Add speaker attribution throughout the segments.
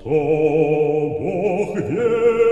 Speaker 1: то Бог вели,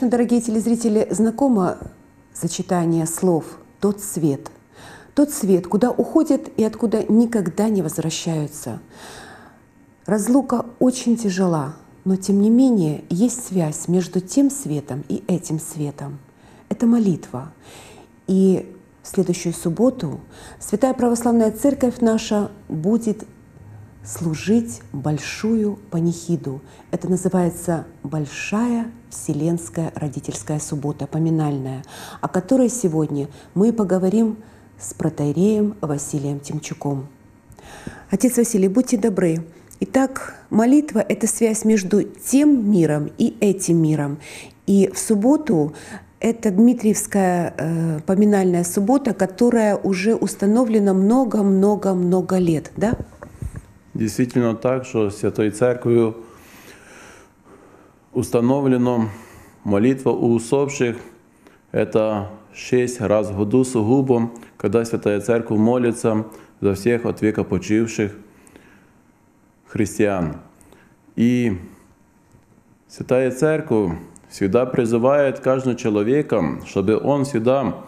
Speaker 2: Конечно, дорогие телезрители, знакомо сочетание слов «тот свет». Тот свет, куда уходят и откуда никогда не возвращаются. Разлука очень тяжела, но тем не менее есть связь между тем светом и этим светом. Это молитва. И в следующую субботу Святая Православная Церковь наша будет служить большую панихиду. Это называется Большая Вселенская Родительская Суббота, поминальная, о которой сегодня мы поговорим с протеереем Василием Тимчуком. Отец Василий, будьте добры. Итак, молитва — это связь между тем миром и этим миром. И в субботу это Дмитриевская э, поминальная суббота, которая уже установлена много-много-много лет, да?
Speaker 3: Действительно так, що Святою Церквою установлено молитва у усопших. Это шесть раз в году сугубо, когда Святая Церковь молится за всех от века почивших христиан. И Святая Церковь всегда призывает каждого человека, чтобы он всегда,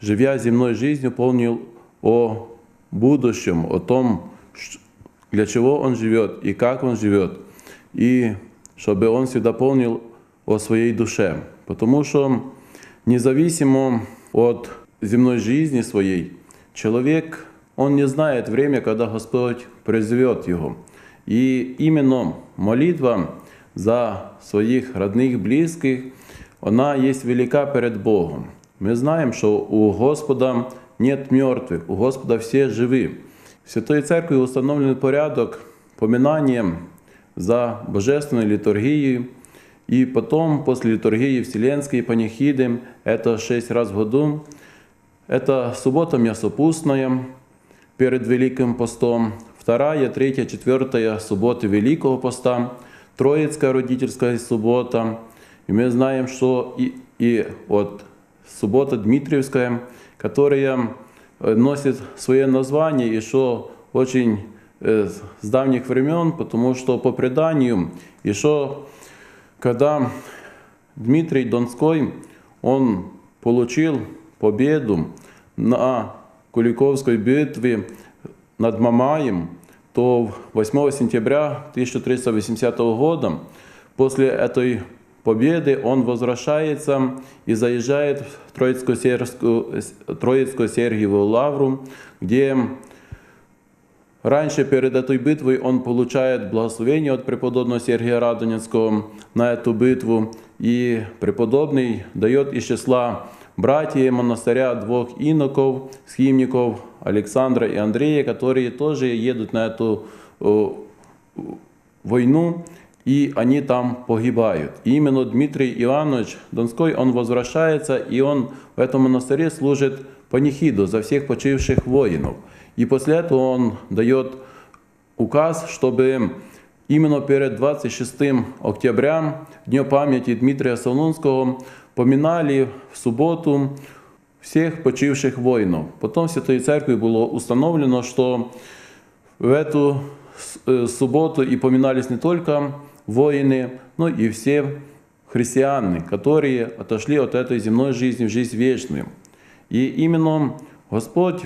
Speaker 3: живя земной жизнью, помнил о будущем, о том, для чего он живет и как он живет, и чтобы он всегда помнил о своей душе. Потому что независимо от земной жизни своей, человек, он не знает время, когда Господь призовет его. И именно молитва за своих родных, близких, она есть велика перед Богом. Мы знаем, что у Господа нет мертвых, у Господа все живы. В Святой Церкви установлений порядок поминания за божественной литургией, и потом после литургии Вселенской панихиды, это шесть раз в году, это суббота мясопустная перед Великим постом, вторая, третья, четвертая суббота Великого поста, Троицкая родительская суббота. И мы знаем, что и, и вот суббота Дмитриевская, которая носит свое название еще очень э, с давних времен, потому что по преданию еще когда Дмитрий Донской, он получил победу на Куликовской битве над Мамаем, то 8 сентября 1380 года после этой победы он возвращается и заезжает в Троицко-Сергиеву Троицко лавру, где раньше перед этой битвой он получает благословение от преподобного Сергия Радонецкого на эту битву, и преподобный дает из числа братья монастыря двух иноков, схимников Александра и Андрея, которые тоже едут на эту войну, И они там погибают. И именно Дмитрий Иванович Донской, он возвращается, и он в этом монастыре служит панихиду за всех почивших воинов. И после этого он дает указ, чтобы именно перед 26 октября, Днем памяти Дмитрия Солунского, поминали в субботу всех почивших воинов. Потом в Святой Церкви было установлено, что в эту э, субботу и поминались не только воины, но и все христиане, которые отошли от этой земной жизни в жизнь вечную. И именно Господь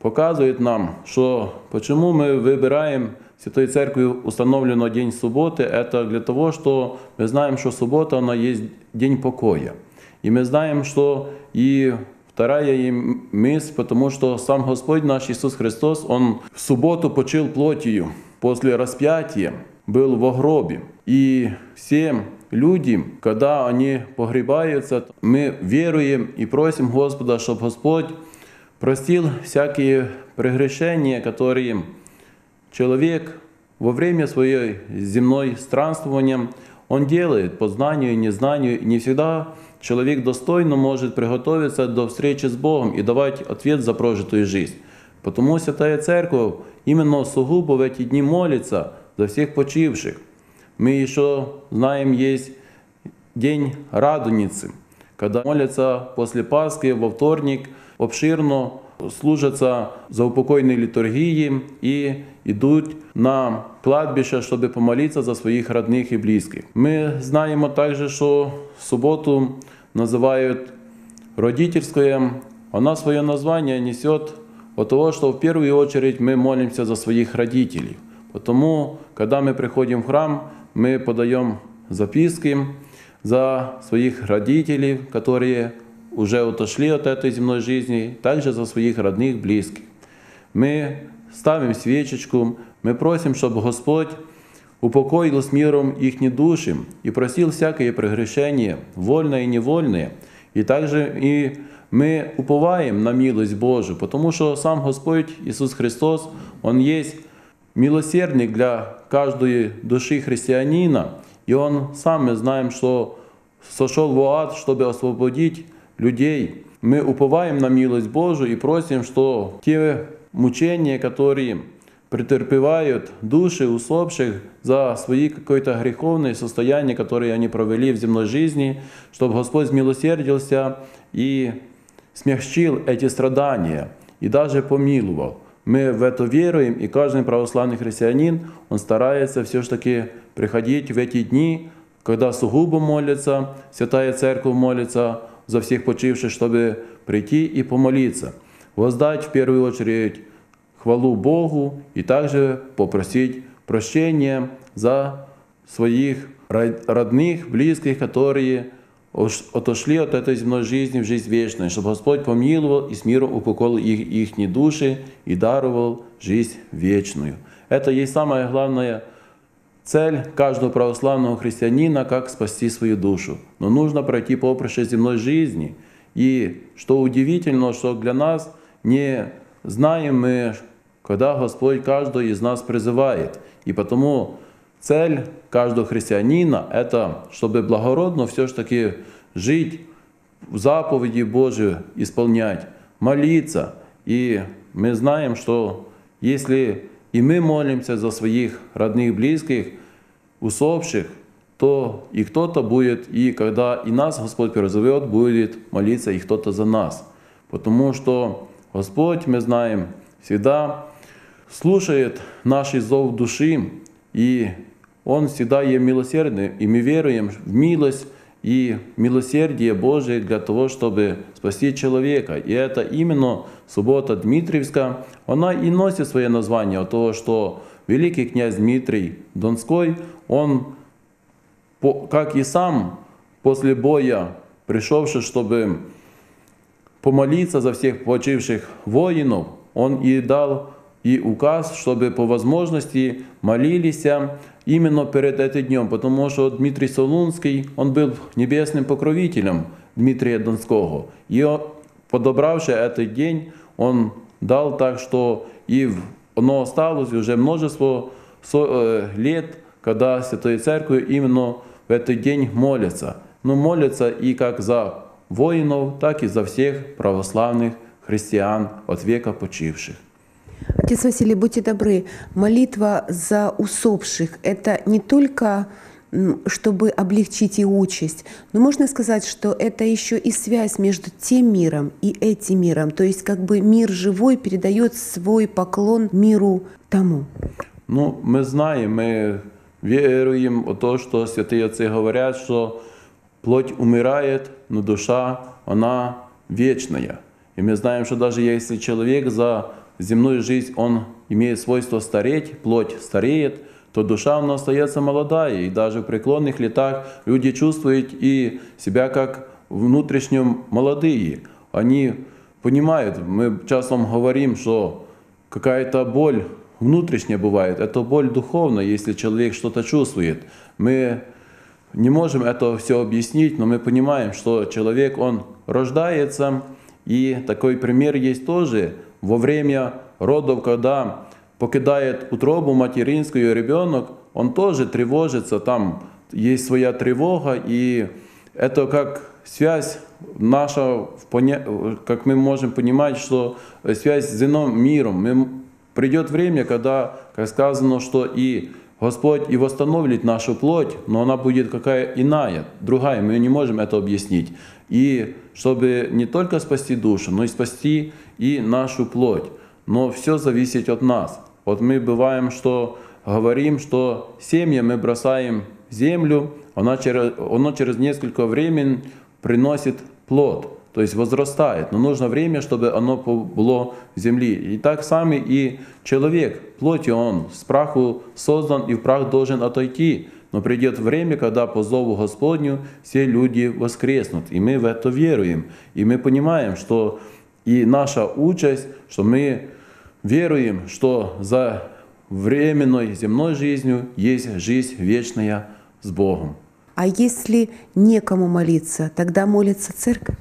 Speaker 3: показывает нам, что почему мы выбираем Святой Церкви установлено день субботы, это для того, что мы знаем, что суббота, она есть день покоя. И мы знаем, что и вторая мысль, потому что сам Господь наш Иисус Христос, Он в субботу почил плотью после распятия был во гробе. И все люди, когда они погребаются, мы веруем и просим Господа, чтобы Господь простил всякие прегрешения, которые человек во время своей земной странствования он делает по знанию и незнанию. И не всегда человек достойно может приготовиться до встречи с Богом и давать ответ за прожитую жизнь. Потому Святая Церковь именно сугубо в эти дни молится за всех почивших. Мы еще знаем, есть День Радуницы, когда молятся после Пасхи во вторник обширно служаться за упокойные литургии и идут на кладбище, чтобы помолиться за своих родных и близких. Мы знаем также, что субботу называют родительское. Она свое название несет от того, что в первую очередь мы молимся за своих родителей. Потому, когда мы приходим в храм, мы подаем записки за своих родителей, которые уже отошли от этой земной жизни, также за своих родных, близких. Мы ставим свечечку, мы просим, чтобы Господь упокоил с миром их души и просил всякое прегрешение, вольное и невольное. И также и мы уповаем на милость Божию, потому что сам Господь Иисус Христос, Он есть милосердник для каждой души христианина, и Он сам, мы знаем, что сошел в ад, чтобы освободить людей. Мы уповаем на милость Божию и просим, что те мучения, которые претерпевают души усопших за свои какое-то греховное состояние, которые они провели в земной жизни, чтобы Господь милосердился и смягчил эти страдания и даже помиловал. Мы в это веруем, и каждый православный христианин, он старается все-таки приходить в эти дни, когда сугубо молится, Святая Церковь молится за всех почивших, чтобы прийти и помолиться, воздать в первую очередь хвалу Богу и также попросить прощения за своих родных, близких, которые отошли от этой земной жизни в жизнь вечную, чтобы Господь помиловал и с миром упокоил их, их души и даровал жизнь вечную. Это есть самая главная цель каждого православного христианина, как спасти свою душу. Но нужно пройти поприще земной жизни. И что удивительно, что для нас не знаем мы, когда Господь каждого из нас призывает. И потому цель каждого христианина – это, чтобы благородно все-таки жить в заповеди Божию, исполнять, молиться. И мы знаем, что если и мы молимся за своих родных, близких, усопших, то и кто-то будет, и когда и нас Господь призовет, будет молиться и кто-то за нас. Потому что Господь, мы знаем, всегда слушает наши зов души, и Он всегда есть милосердный, и мы веруем в милость и милосердие Божие для того, чтобы спасти человека. И это именно суббота Дмитриевская, она и носит свое название от того, что великий князь Дмитрий Донской, он, как и сам, после боя, пришедший, чтобы помолиться за всех почивших воинов, он и дал и указ, чтобы по возможности молились именно перед этим днем, потому что Дмитрий Солунский, он был небесным покровителем Дмитрия Донского. И подобравши этот день, он дал так, что и оно осталось уже множество э, лет, когда Святой Церковь именно в этот день молятся. Но молятся и как за воинов, так и за всех православных христиан от века почивших.
Speaker 2: Отец Василий, будьте добры, молитва за усопших – это не только чтобы облегчить и участь. Но можно сказать, что это еще и связь между тем миром и этим миром. То есть как бы мир живой передает свой поклон миру тому.
Speaker 3: Ну, мы знаем, мы веруем в то, что святые отцы говорят, что плоть умирает, но душа, она вечная. И мы знаем, что даже если человек за земную жизнь, он имеет свойство стареть, плоть стареет – то душа у нас остается молодая, и даже в преклонных летах люди чувствуют и себя как внутренне молодые. Они понимают, мы часом говорим, что какая-то боль внутренняя бывает, это боль духовная, если человек что-то чувствует. Мы не можем это все объяснить, но мы понимаем, что человек, он рождается, и такой пример есть тоже во время родов, когда покидает утробу материнскую ребенок, он тоже тревожится, там есть своя тревога, и это как связь наша, как мы можем понимать, что связь с иным миром. Придет время, когда, как сказано, что и Господь и восстановит нашу плоть, но она будет какая иная, другая, мы не можем это объяснить. И чтобы не только спасти душу, но и спасти и нашу плоть. Но все зависит от нас. Вот мы бываем, что говорим, что семьи мы бросаем в землю, она через, оно через несколько времени приносит плод, то есть возрастает. Но нужно время, чтобы оно было в земле. И так сами и человек, плотью он с праху создан, и в прах должен отойти. Но придет время, когда по зову Господню все люди воскреснут. И мы в это веруем. И мы понимаем, что и наша участь, что мы веруем, что за временной земной жизнью есть жизнь вечная с Богом.
Speaker 2: А если некому молиться, тогда молится церковь?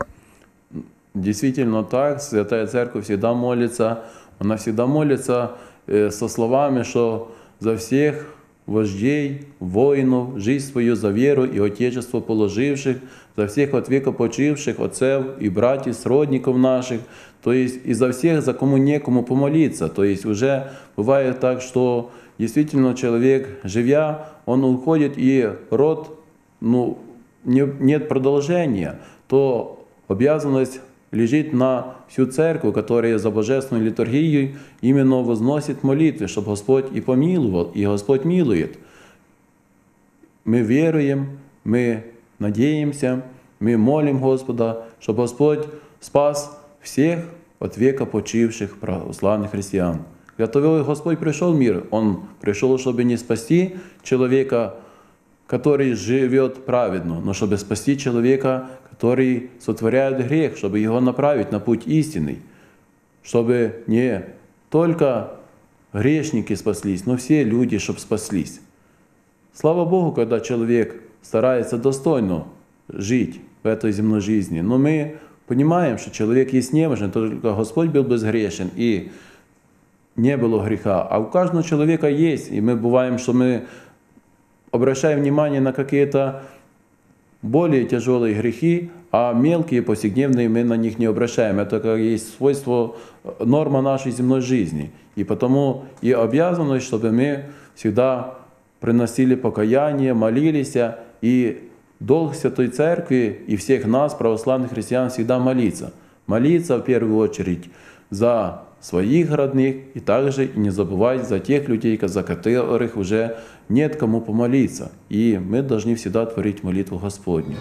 Speaker 3: Действительно так, Святая Церковь всегда молится, она всегда молится э, со словами, что за всех вождей, воинов, жизнь свою за веру и Отечество положивших, за всех от века почивших, отцев и братьев, сродников наших, то есть и за всех, за кому некому помолиться. То есть уже бывает так, что действительно человек, живя, он уходит и род, ну, не, нет продолжения, то обязанность лежит на всю церковь, которая за божественной литургией именно возносит молитвы, чтобы Господь и помиловал, и Господь милует. Мы веруем, мы надеемся, мы молим Господа, чтобы Господь спас всех от века почивших православных христиан. Для того Господь пришел в мир. Он пришел, чтобы не спасти человека, который живет праведно, но чтобы спасти человека, который сотворяет грех, чтобы его направить на путь истинный, чтобы не только грешники спаслись, но все люди, чтобы спаслись. Слава Богу, когда человек старается достойно жить в этой земной жизни, но мы понимаем, что человек есть немощен, только Господь был безгрешен, и не было греха. А у каждого человека есть, и мы бываем, что мы обращаем внимание на какие-то более тяжелые грехи, а мелкие, повседневные, мы на них не обращаем. Это как есть свойство, э, норма нашей земной жизни. И потому и обязанность, чтобы мы всегда приносили покаяние, молились, и долг Святой Церкви и всех нас, православных христиан, всегда молиться. Молиться в первую очередь за своих родных и также не забывать за тех людей, за которых уже нет кому помолиться. И мы должны всегда творить молитву Господню.